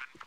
has been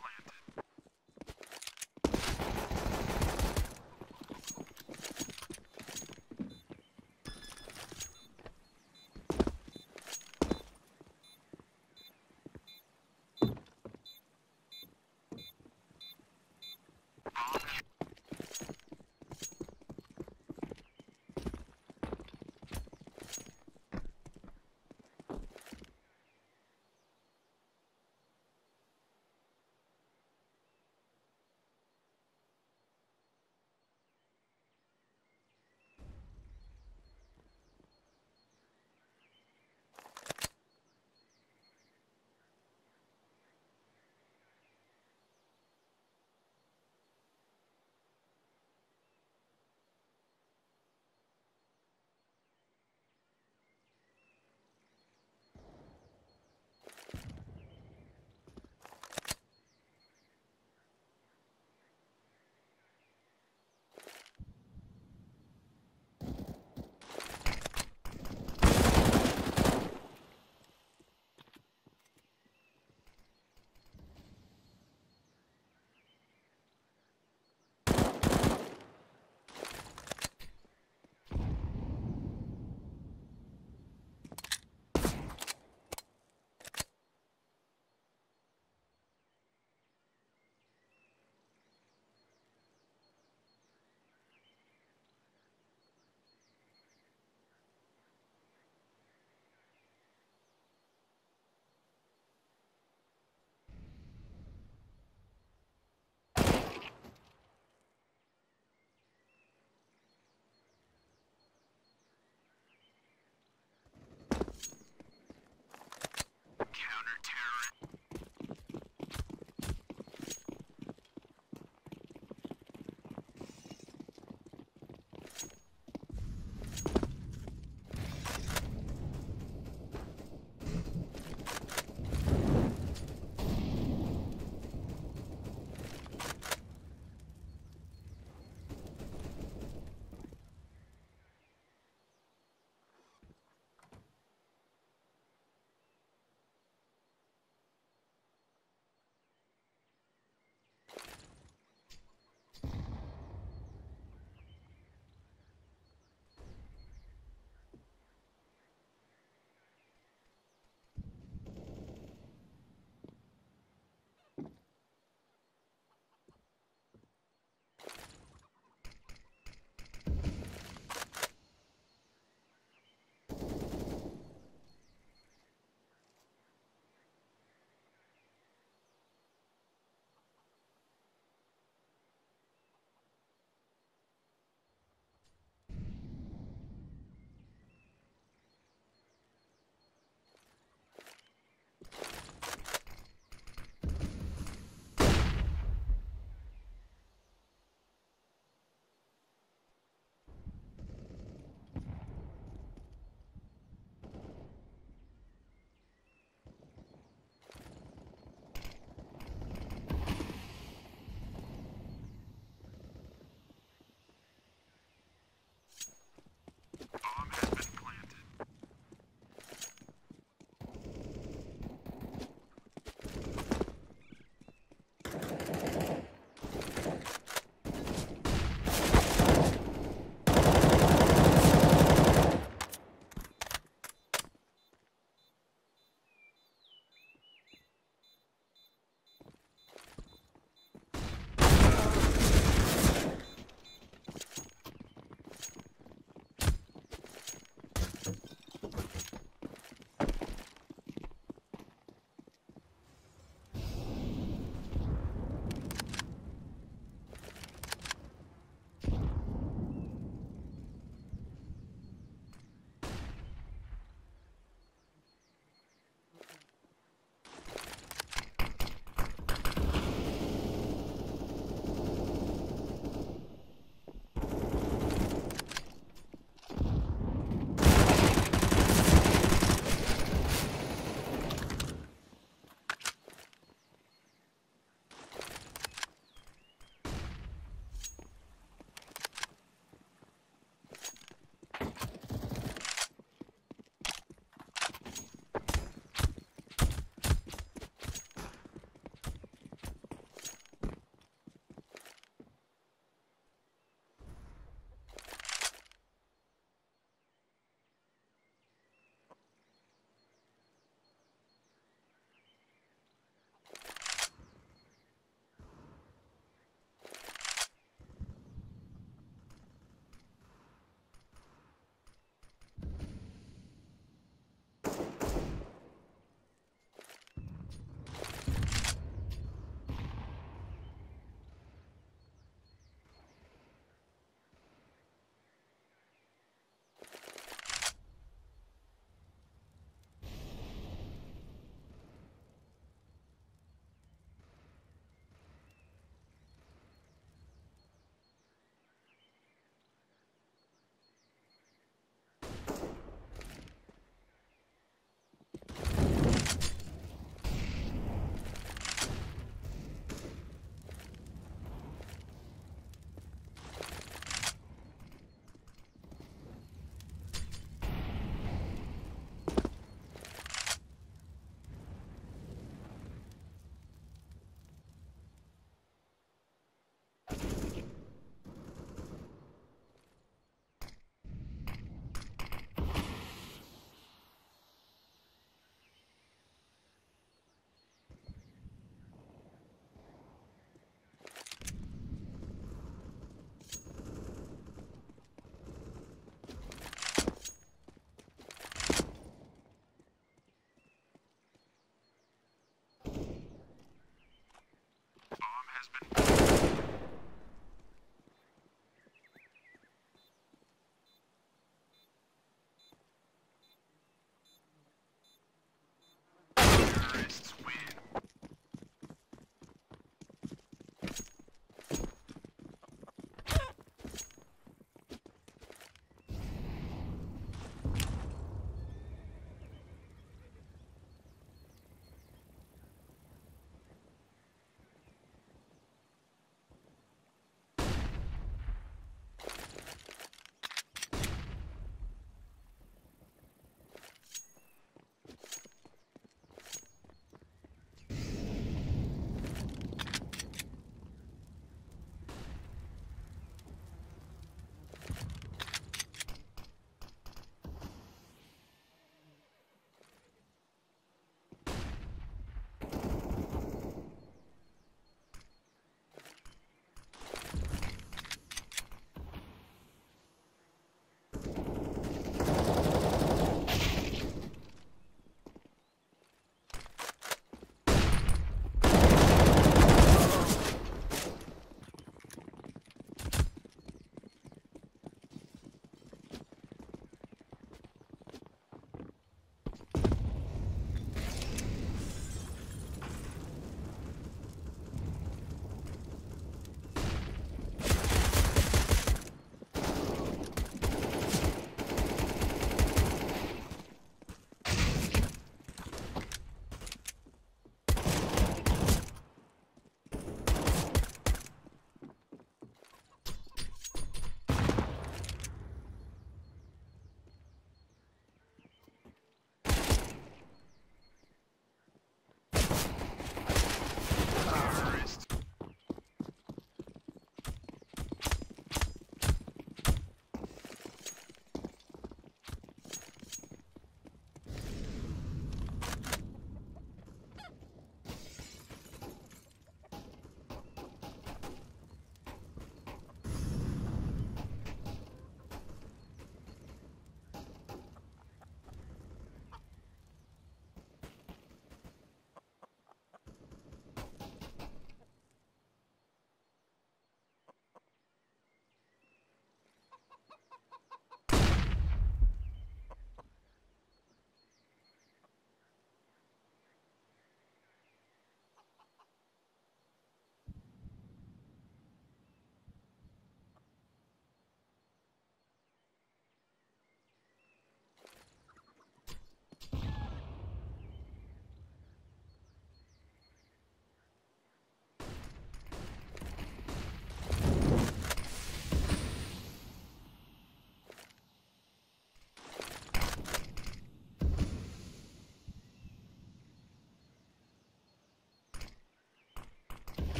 husband.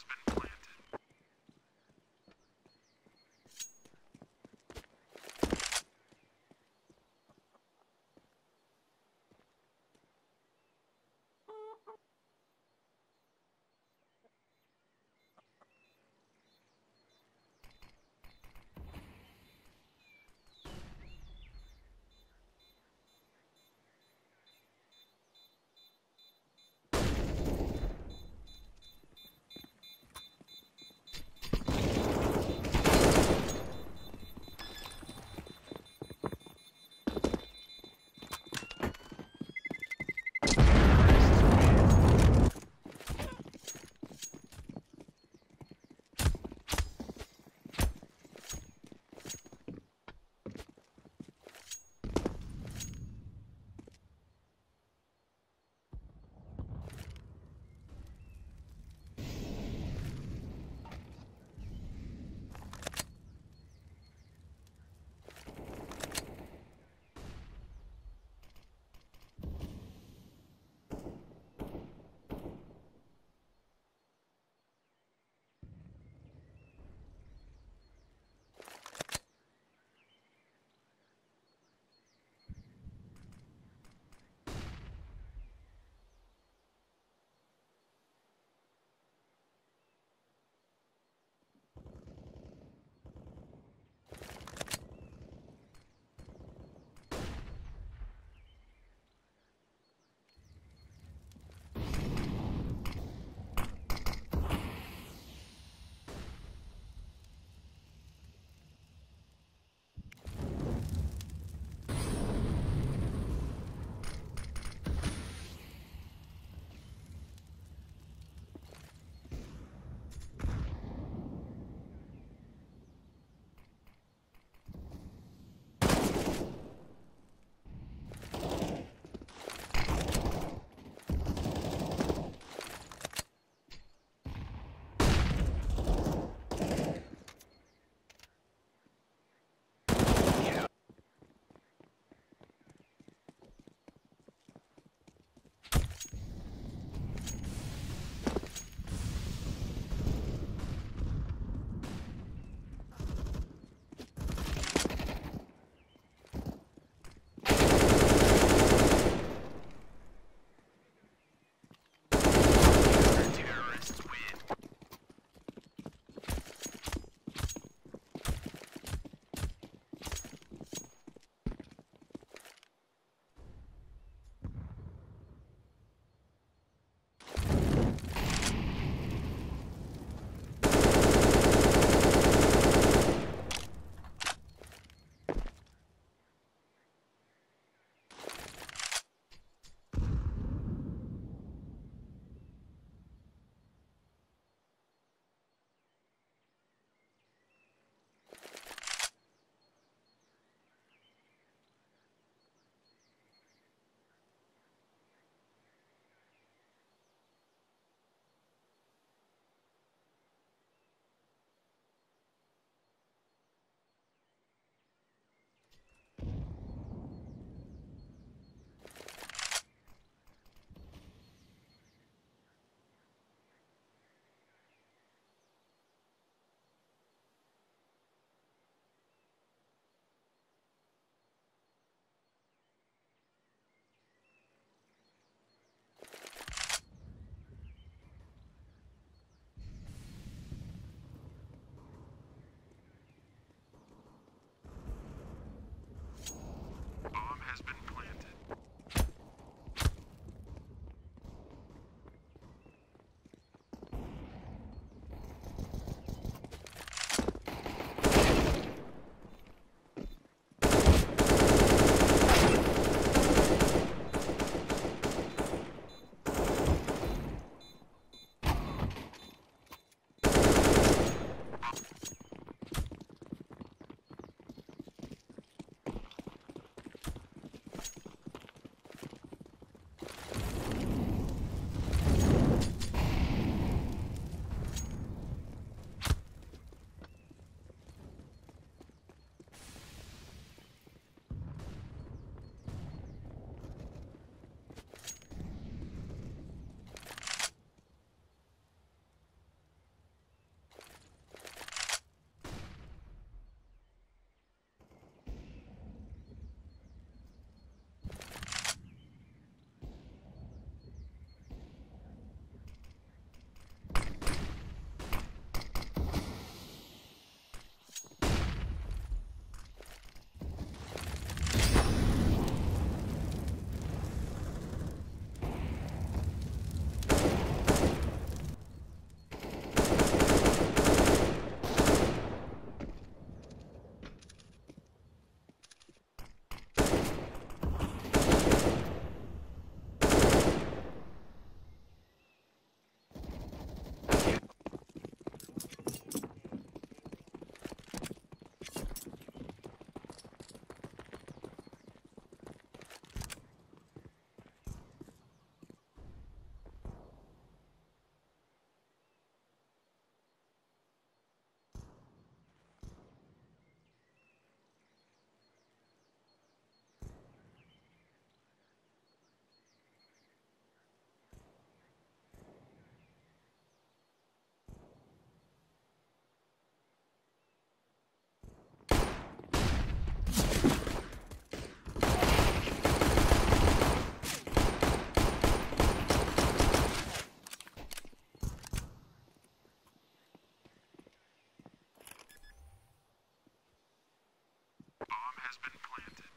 has been has been planted.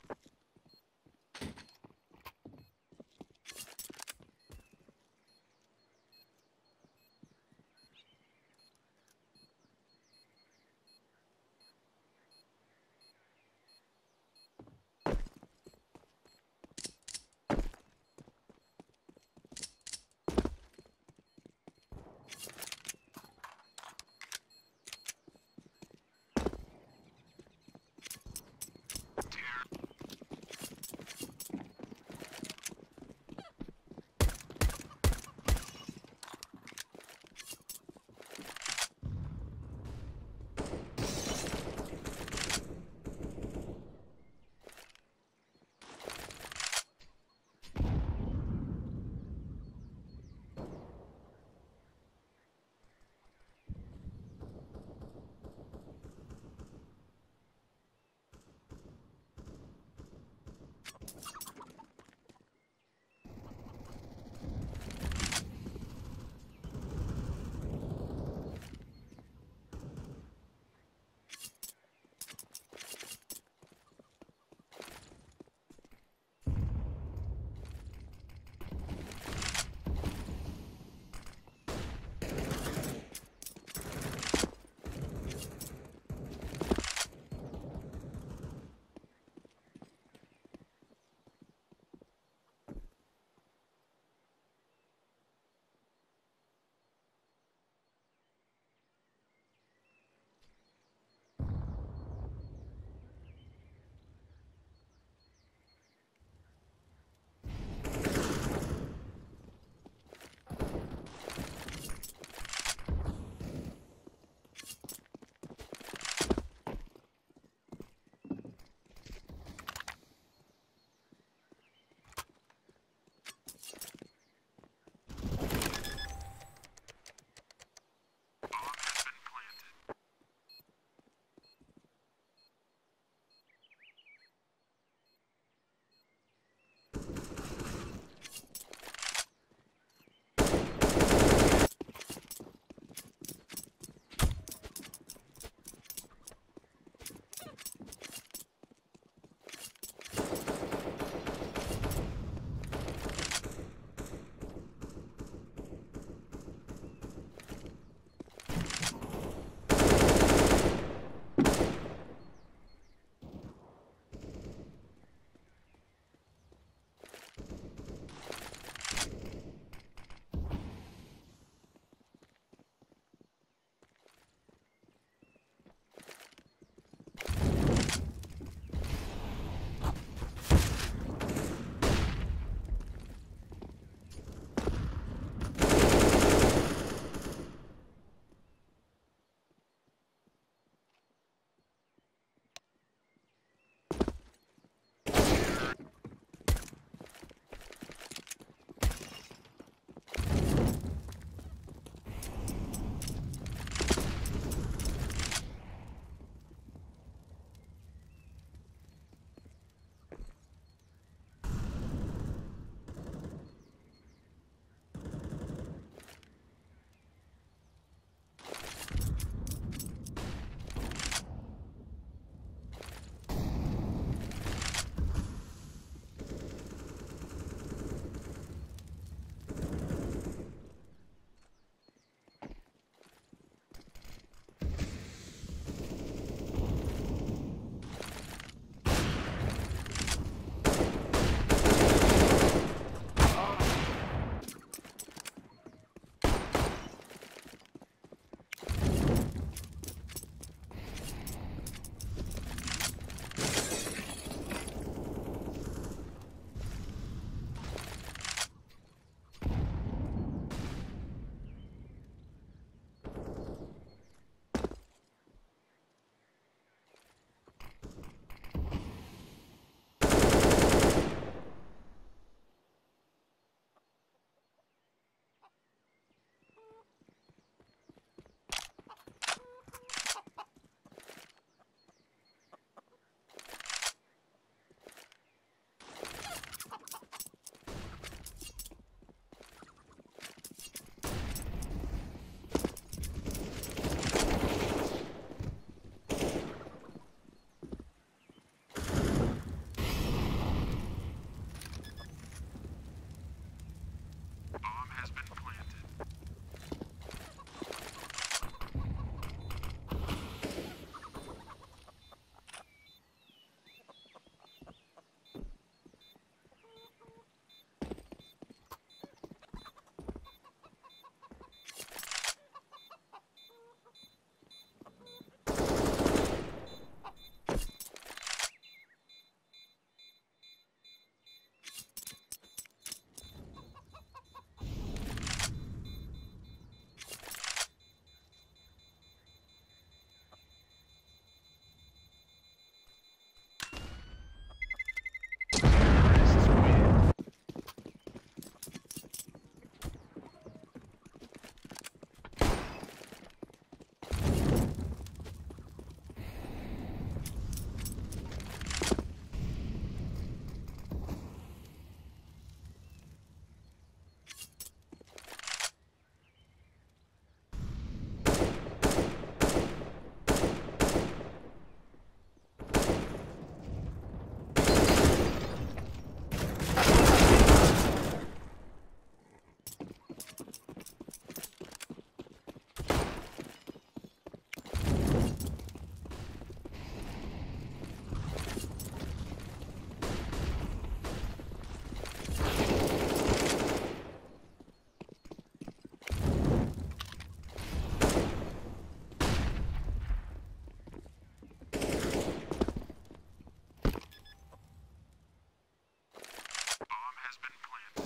plan.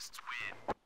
Last win.